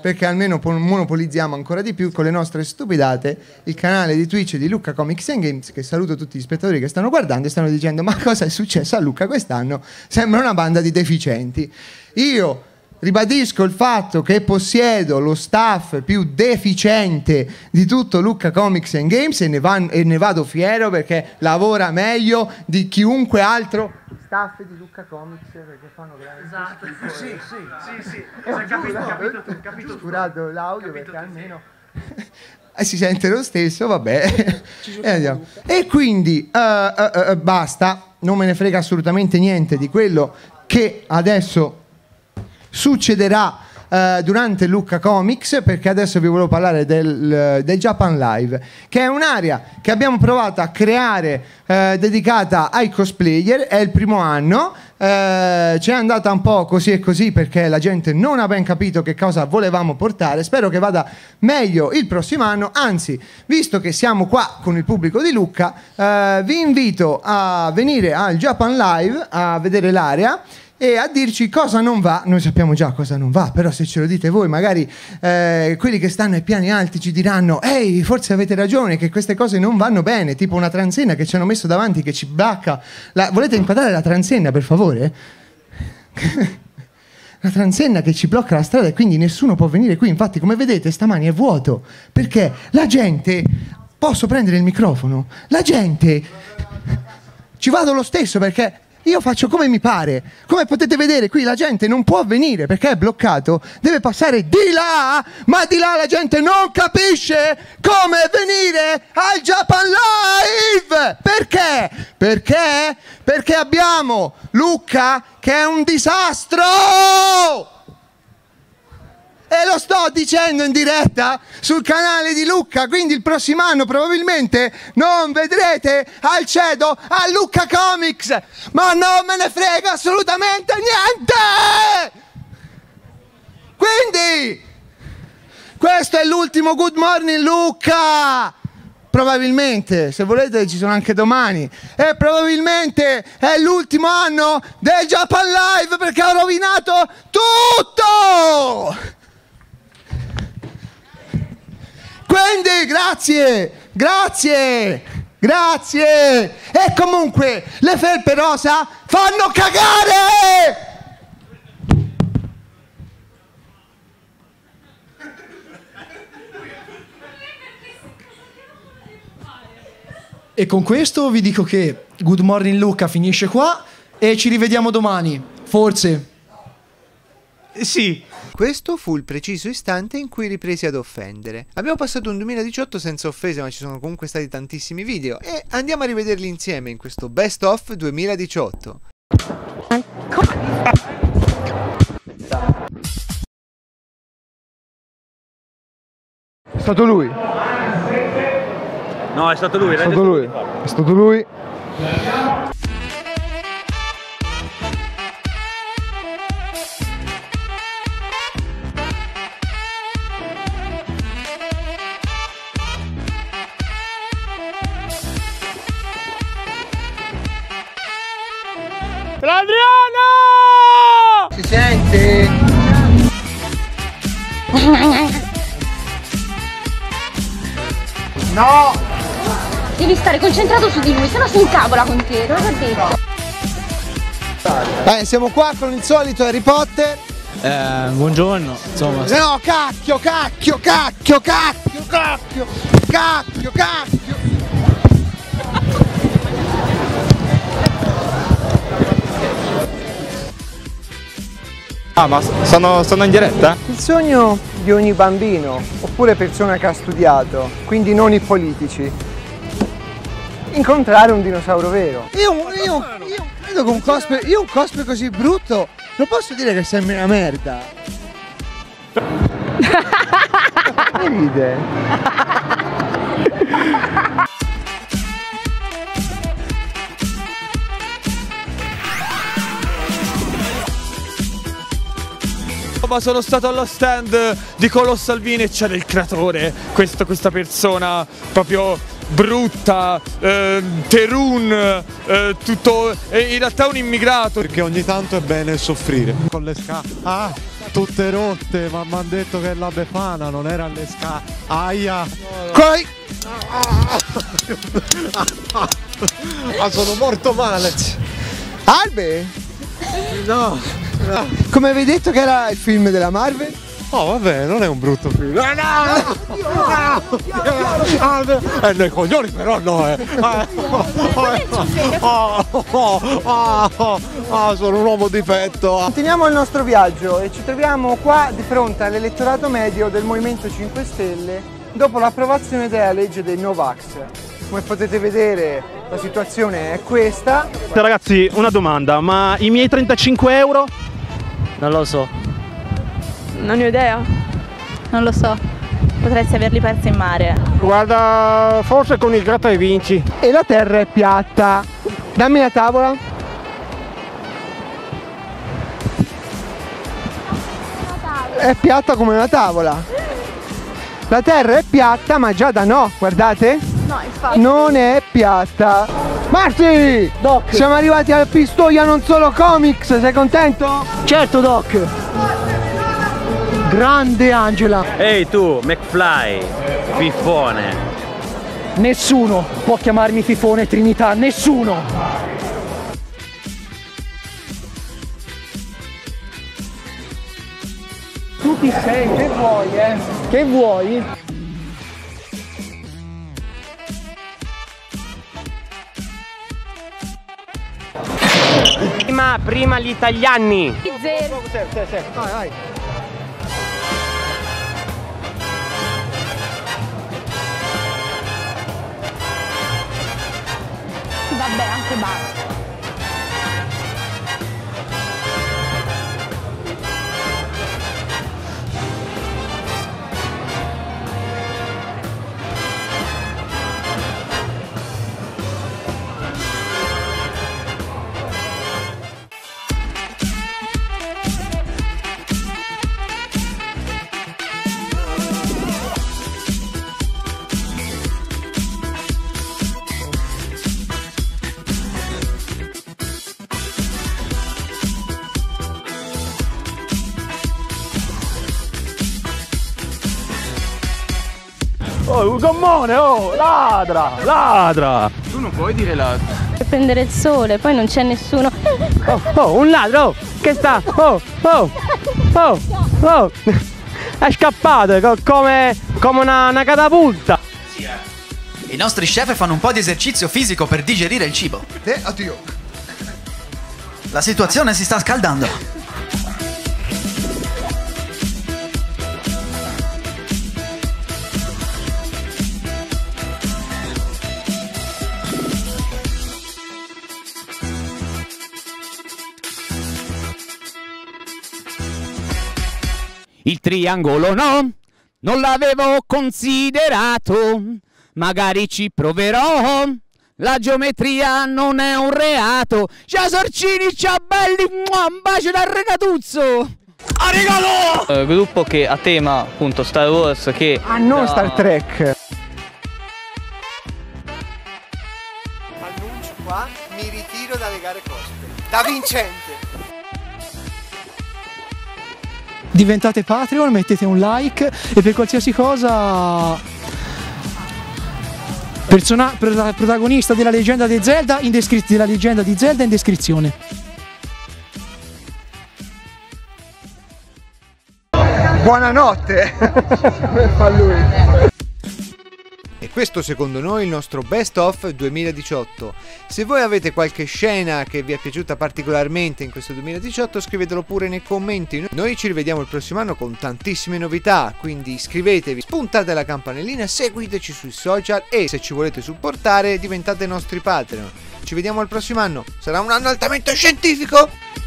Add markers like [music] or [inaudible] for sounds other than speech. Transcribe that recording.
perché almeno po- monopolizziamo ancora di più con le nostre stupidate il canale di Twitch di Luca Comics and Games, che saluto tutti gli spettatori che stanno guardando e stanno dicendo ma cosa è successo a Luca quest'anno? Sembra una banda di deficienti. Io Ribadisco il fatto che possiedo lo staff più deficiente di tutto Lucca Comics and Games e ne, van- e ne vado fiero perché lavora meglio di chiunque altro staff di Lucca Comics perché fanno veramente Esatto. schifo. Sì, sì, sì, sì. E ho Hai capito, capito capito giurato l'audio Capito perché almeno eh, [laughs] si sente lo stesso, vabbè. [laughs] E. E quindi eh, eh, eh, basta, non me ne frega assolutamente niente di quello che adesso succederà eh, durante Lucca Comics perché adesso vi volevo parlare del, del Japan Live che è un'area che abbiamo provato a creare eh, dedicata ai cosplayer. È il primo anno eh, ci è andata un po' così e così perché la gente non ha ben capito che cosa volevamo portare. Spero che vada meglio il prossimo anno. Anzi visto che siamo qua con il pubblico di Lucca eh, vi invito a venire al Japan Live a vedere l'area e a dirci cosa non va. Noi sappiamo già cosa non va, però se ce lo dite voi, magari eh, quelli che stanno ai piani alti ci diranno: Ehi, forse avete ragione, che queste cose non vanno bene. Tipo una transenna che ci hanno messo davanti che ci blacca. La- Volete inquadrare la transenna, per favore? [laughs] La transenna che ci blocca la strada e quindi nessuno può venire qui. Infatti, come vedete, stamani è vuoto perché la gente. Posso prendere il microfono? La gente ci vado lo stesso perché io faccio come mi pare. Come potete vedere qui la gente non può venire perché è bloccato, deve passare di là, ma di là la gente non capisce come venire al Japan Live. Perché? Perché? Perché abbiamo Lucca che è un disastro! E lo sto dicendo in diretta sul canale di Lucca, quindi il prossimo anno probabilmente non vedrete al cedo a Lucca Comics, ma non me ne frega assolutamente niente! Quindi, questo è l'ultimo Good Morning Lucca! Probabilmente, se volete ci sono anche domani. E probabilmente è l'ultimo anno del Japan Live perché ho rovinato tutto! Quindi grazie, grazie, grazie. E comunque le felpe rosa fanno cagare! E con questo vi dico che Good Morning Luca finisce qua e ci rivediamo domani. Forse. Sì. Questo fu il preciso istante in cui ripresi ad offendere. Abbiamo passato un 2018 senza offese, ma ci sono comunque stati tantissimi video e andiamo a rivederli insieme in questo Best of 2018. È stato lui, è No, è stato lui. l'hai stato lui, è stato lui. Adriano! Si sente? No! Devi stare concentrato su di lui, sennò si incavola con te, te l'ho detto. Eh, siamo qua con il solito Harry Potter. Eh, buongiorno, insomma, No, cacchio, cacchio, cacchio, cacchio, cacchio, cacchio, cacchio. Ah, ma sono, sono in diretta? Il sogno di ogni bambino, oppure persona che ha studiato, quindi non i politici, incontrare un dinosauro vero. Io, io, io credo che un cosplay, io un cosplay così brutto, non posso dire che sembri una merda. Che [laughs] ride? [laughs] Ma sono stato allo stand di Colossal Vini e c'era il creatore, questo- questa persona proprio brutta, eh, Terun, eh, tutto, e in realtà un immigrato. Perché ogni tanto è bene soffrire. Con le scarpe. Ah, tutte rotte, ma mi hanno detto che la Befana non era alle sca... Aia! Coi- Ah, sono morto male! Albe? No! Come avevi detto che era il film della Marvel? Oh vabbè, non è un brutto film. Ah, no! Ah, no! Eh, nei coglioni però no, eh. Ah, oh, oh, oh, oh, sono un uomo di petto. Continuiamo il nostro viaggio e ci troviamo qua di fronte all'elettorato medio del Movimento 5 Stelle dopo l'approvazione della legge dei Novax. Come potete vedere la situazione è questa. Ragazzi, una domanda, ma i miei 35 euro? Non lo so. Non ne ho idea. Non lo so. Potresti averli persi in mare. Guarda, forse con il gratta e vinci. E la terra è piatta. Dammi la tavola. È piatta come una tavola. La terra è piatta ma già da no, guardate. No, infatti. Non è piatta. Marti! Doc. Siamo arrivati al Pistoia non solo comics, sei contento? Certo, Doc. Grande Angela. Ehi tu, McFly, fiffone. Nessuno può chiamarmi Fifone Trinità, nessuno. Tu chi sei? Che vuoi, eh? Che vuoi? Prima, prima gli italiani. Zero. Vai, vai. Vabbè, anche basta. Oh, un gommone, oh, ladra, ladra. Tu non puoi dire la. Per prendere il sole, poi non c'è nessuno. Oh, oh, un ladro, oh, che sta? Oh, oh, oh, oh. È scappato co- come, come una, una catapulta. I nostri chef fanno un po' di esercizio fisico per digerire il cibo. Eh, oddio. La situazione si sta scaldando. Il triangolo no, non l'avevo considerato, magari ci proverò. La geometria non è un reato. Ciao Sorcini, ciao belli, un bacio da regatuzzo. Arigalo! Eh, gruppo che a tema appunto Star Wars che Ah, non da- Star Trek. Annuncio qua, mi ritiro dalle gare cosplay. Da vincente. Diventate Patreon, mettete un like e per qualsiasi cosa persona- prota- protagonista della leggenda di Zelda in descri- della leggenda di Zelda in descrizione. Buonanotte. [laughs] Come fa lui? Questo secondo noi è il nostro Best of 2018. Se voi avete qualche scena che vi è piaciuta particolarmente in questo 2018 scrivetelo pure nei commenti. Noi ci rivediamo il prossimo anno con tantissime novità, quindi iscrivetevi, spuntate la campanellina, seguiteci sui social e se ci volete supportare diventate nostri Patreon. Ci vediamo al prossimo anno, sarà un anno altamente scientifico!